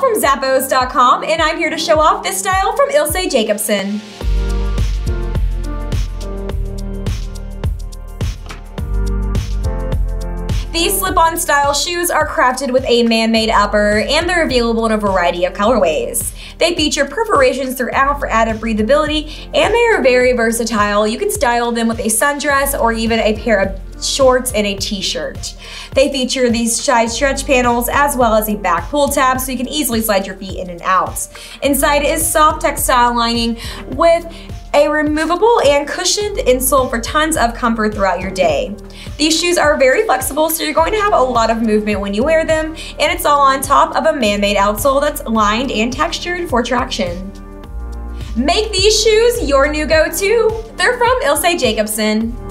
From Zappos.com, and I'm here to show off this style from Ilse Jacobsen. These slip-on style shoes are crafted with a man-made upper and they're available in a variety of colorways. They feature perforations throughout for added breathability and they are very versatile. You can style them with a sundress or even a pair of shorts and a t-shirt. They feature these side stretch panels as well as a back pull tab so you can easily slide your feet in and out. Inside is soft textile lining with a removable and cushioned insole for tons of comfort throughout your day. These shoes are very flexible, so you're going to have a lot of movement when you wear them, and it's all on top of a man-made outsole that's lined and textured for traction. Make these shoes your new go-to. They're from Ilse Jacobsen.